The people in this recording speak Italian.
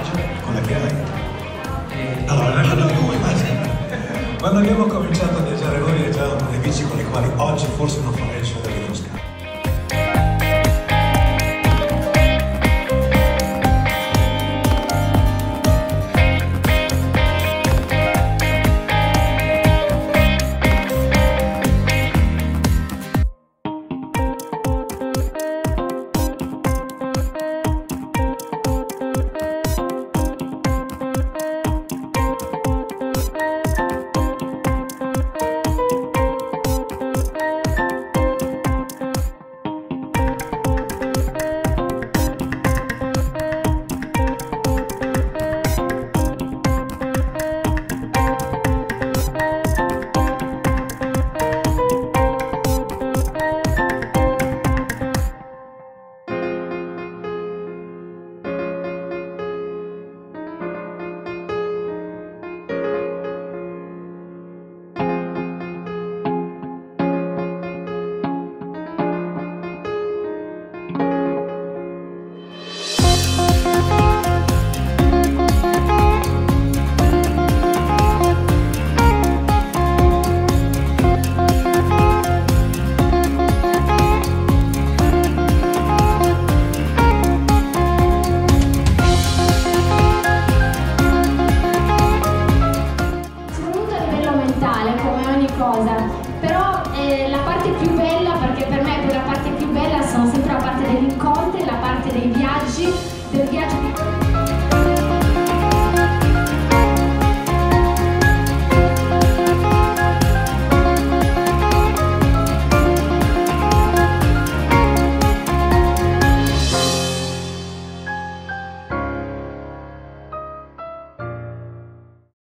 viaggio con la chiaretta. Allora, non abbiamo Quando abbiamo cominciato a viaggiare noi viaggiavamo con le bici con i quali oggi forse non farei cosa, però eh, la parte più bella, perché per me quella parte più bella sono sempre la parte